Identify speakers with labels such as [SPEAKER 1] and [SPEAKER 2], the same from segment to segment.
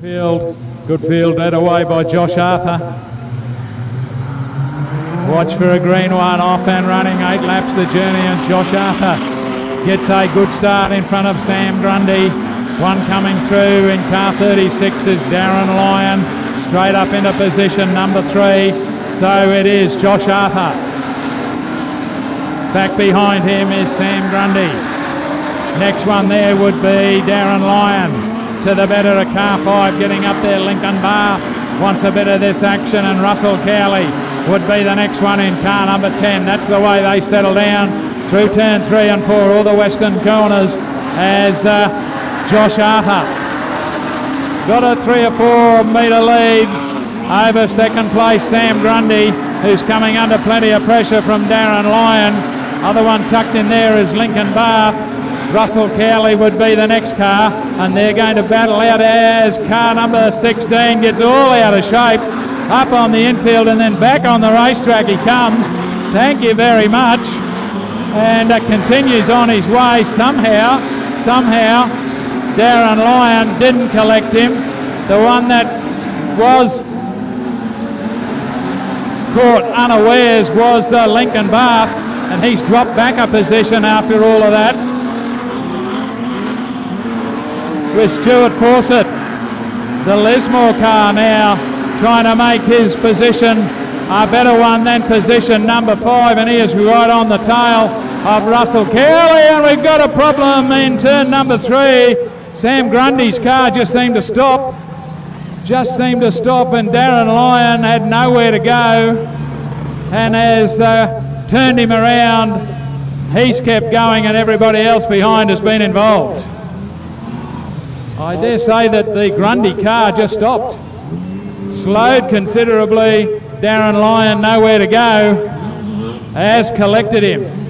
[SPEAKER 1] field. Good field led away by Josh Arthur. Watch for a green one off and running eight laps the journey and Josh Arthur gets a good start in front of Sam Grundy. One coming through in car 36 is Darren Lyon straight up into position number three. So it is Josh Arthur. Back behind him is Sam Grundy. Next one there would be Darren Lyon to the better of car five getting up there Lincoln Bath wants a bit of this action and Russell Cowley would be the next one in car number 10 that's the way they settle down through turn three and four. All the western corners as uh, Josh Arthur got a three or four metre lead over second place. Sam Grundy who's coming under plenty of pressure from Darren Lyon. Other one tucked in there is Lincoln Bath Russell Cowley would be the next car, and they're going to battle out as car number 16 gets all out of shape. Up on the infield and then back on the racetrack he comes. Thank you very much. And uh, continues on his way somehow. Somehow, Darren Lyon didn't collect him. The one that was caught unawares was uh, Lincoln Bath, and he's dropped back a position after all of that. With Stuart Fawcett. The Lismore car now trying to make his position a better one than position number five, and he is right on the tail of Russell Cowley, and we've got a problem in turn number three. Sam Grundy's car just seemed to stop, just seemed to stop, and Darren Lyon had nowhere to go, and has uh, turned him around. He's kept going, and everybody else behind has been involved. I dare say that the Grundy car just stopped. Slowed considerably. Darren Lyon nowhere to go. Has collected him.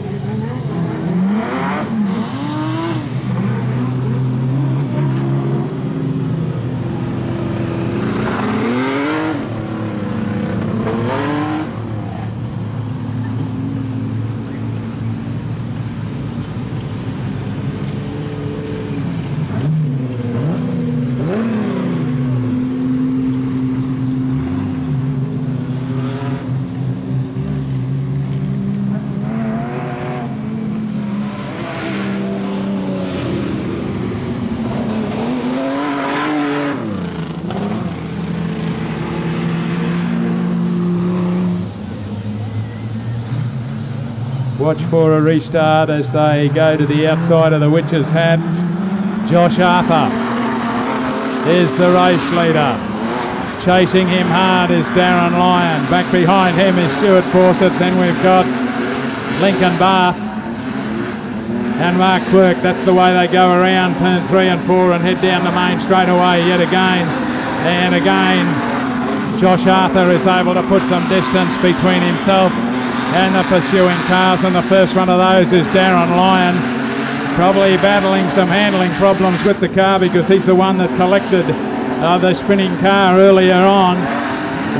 [SPEAKER 1] Watch for a restart as they go to the outside of the Witches' hats. Josh Arthur is the race leader. Chasing him hard is Darren Lyon. Back behind him is Stuart Fawcett. Then we've got Lincoln Bath and Mark Quirk. That's the way they go around turn three and four and head down the main straight away yet again. And again, Josh Arthur is able to put some distance between himself and the pursuing cars and the first one of those is Darren Lyon probably battling some handling problems with the car because he's the one that collected uh, the spinning car earlier on.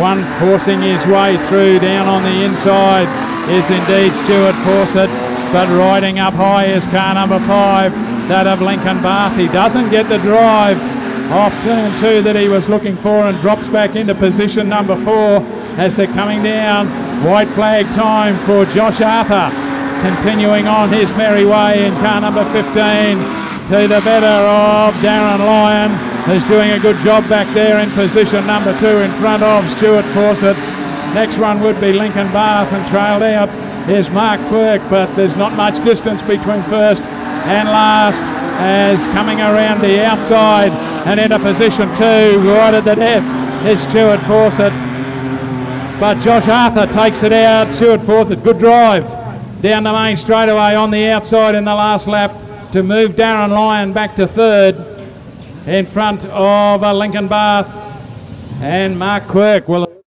[SPEAKER 1] One forcing his way through down on the inside is indeed Stuart Fawcett but riding up high is car number five that of Lincoln Bath. He doesn't get the drive. Off turn two that he was looking for and drops back into position number four as they're coming down White flag time for Josh Arthur. Continuing on his merry way in car number 15 to the better of Darren Lyon, who's doing a good job back there in position number two in front of Stuart Fawcett. Next one would be Lincoln Bath and trailed out is Mark Quirk, but there's not much distance between first and last as coming around the outside and into position two, right at the death, is Stuart Fawcett. But Josh Arthur takes it out. Stuart a good drive down the main straightaway on the outside in the last lap to move Darren Lyon back to third in front of Lincoln Bath and Mark Quirk will